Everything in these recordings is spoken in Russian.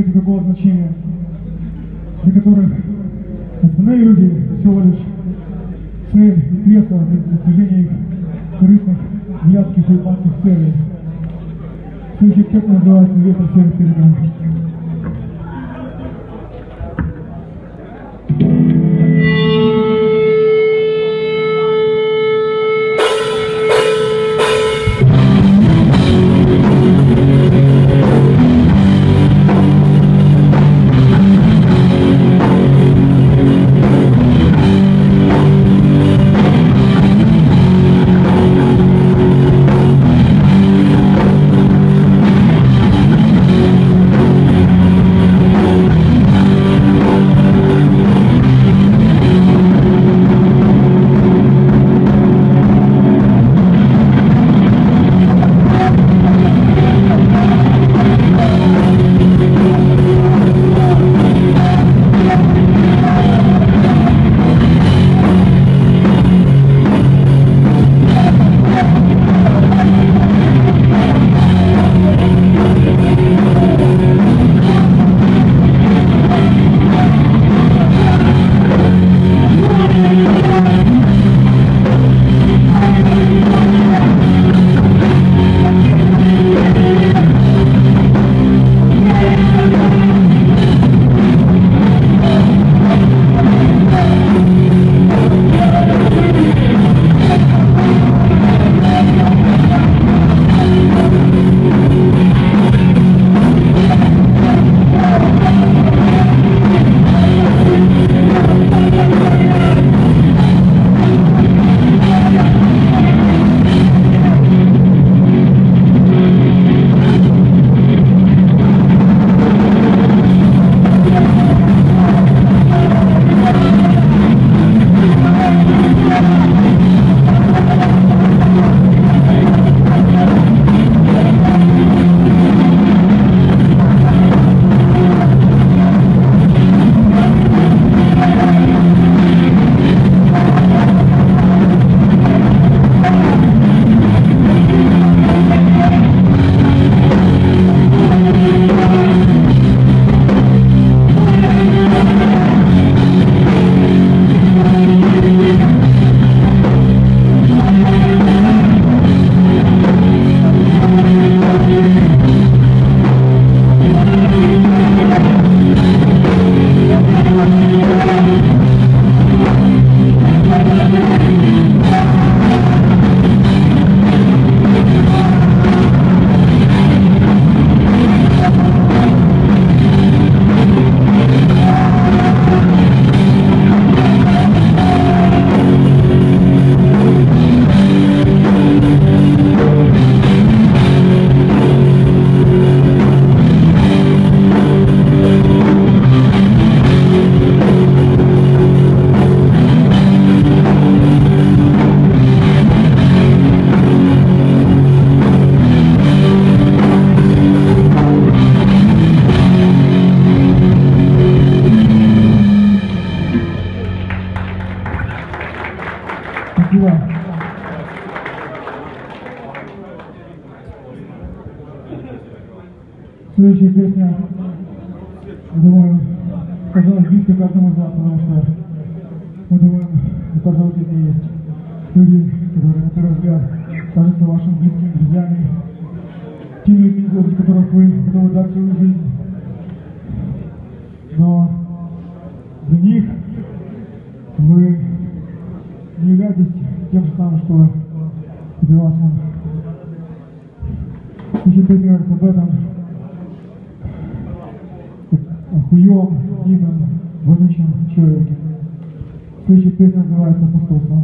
имеют никакого значения. Для которых остальные люди всего лишь цель и средства для достижения их корыстных, ярких и опасных целей. Следующая песня называется «Ветер всех перемен». Спасибо. Думаю, казалось близко каждому из вас, потому что мы думаем, у каждого песни есть люди, которые на первый взгляд кажутся вашими близкими друзьями, теми людьми, за которых вы готовы дать свою жизнь. Но для них вы не являетесь тем же самым, что и вас. Очень песня говорит об этом, хуевом, дивном, вонючем человеке. Следующая песня называется «Пустотство».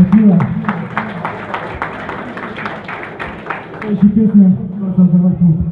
Спасибо. Следующая песня «Разорвать